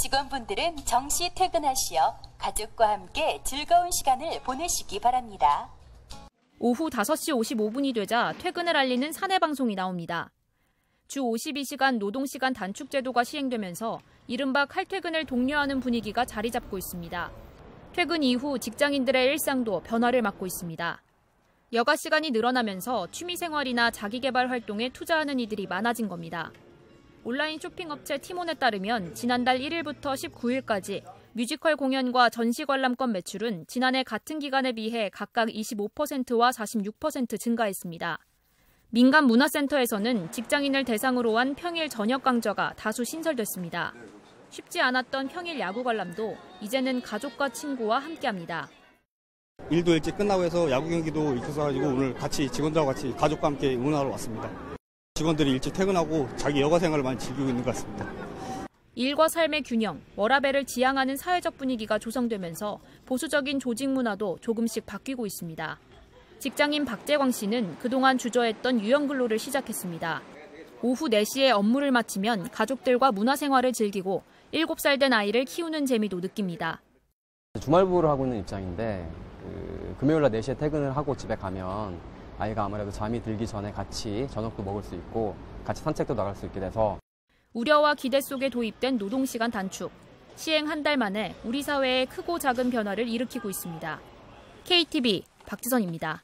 직원분들은 정시 퇴근하시어 가족과 함께 즐거운 시간을 보내시기 바랍니다. 오후 5시 55분이 되자 퇴근을 알리는 사내 방송이 나옵니다. 주 52시간 노동시간 단축 제도가 시행되면서 이른바 칼퇴근을 독려하는 분위기가 자리 잡고 있습니다. 퇴근 이후 직장인들의 일상도 변화를 맞고 있습니다. 여가 시간이 늘어나면서 취미 생활이나 자기 개발 활동에 투자하는 이들이 많아진 겁니다. 온라인 쇼핑 업체 티몬에 따르면 지난달 1일부터 19일까지 뮤지컬 공연과 전시 관람권 매출은 지난해 같은 기간에 비해 각각 25%와 46% 증가했습니다. 민간 문화센터에서는 직장인을 대상으로 한 평일 저녁 강좌가 다수 신설됐습니다. 쉽지 않았던 평일 야구 관람도 이제는 가족과 친구와 함께합니다. 일도 일찍 끝나고 해서 야구 경기도 있어가지고 오늘 같이 직원들하고 같이 가족과 함께 응원하러 왔습니다. 직원들이 일찍 퇴근하고 자기 여가 생활을 많이 즐기고 있는 것 같습니다. 일과 삶의 균형, 워라벨을 지향하는 사회적 분위기가 조성되면서 보수적인 조직 문화도 조금씩 바뀌고 있습니다. 직장인 박재광 씨는 그동안 주저했던 유형 근로를 시작했습니다. 오후 4시에 업무를 마치면 가족들과 문화생활을 즐기고 7살 된 아이를 키우는 재미도 느낍니다. 주말부를 하고 있는 입장인데 그 금요일 날 4시에 퇴근을 하고 집에 가면 아이가 아무래도 잠이 들기 전에 같이 저녁도 먹을 수 있고 같이 산책도 나갈 수 있게 돼서 우려와 기대 속에 도입된 노동시간 단축. 시행 한 달 만에 우리 사회에 크고 작은 변화를 일으키고 있습니다. KTV 박지선입니다.